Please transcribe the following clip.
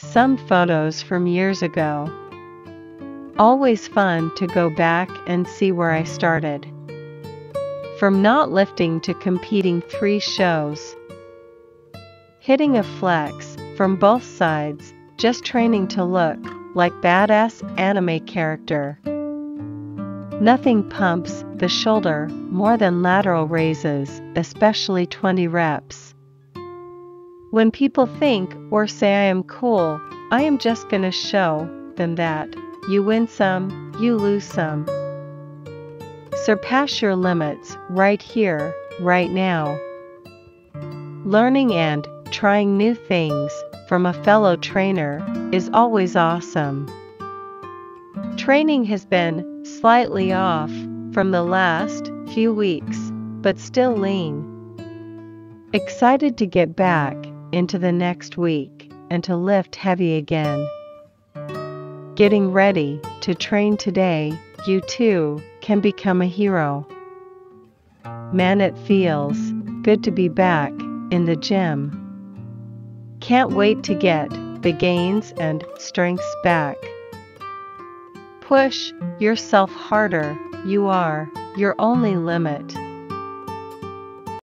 some photos from years ago. Always fun to go back and see where I started. From not lifting to competing three shows. Hitting a flex from both sides, just training to look like badass anime character. Nothing pumps the shoulder more than lateral raises, especially 20 reps. When people think or say I am cool, I am just gonna show them that you win some, you lose some. Surpass your limits right here, right now. Learning and trying new things from a fellow trainer is always awesome. Training has been slightly off from the last few weeks, but still lean. Excited to get back into the next week and to lift heavy again. Getting ready to train today, you too can become a hero. Man, it feels good to be back in the gym. Can't wait to get the gains and strengths back. Push yourself harder, you are your only limit.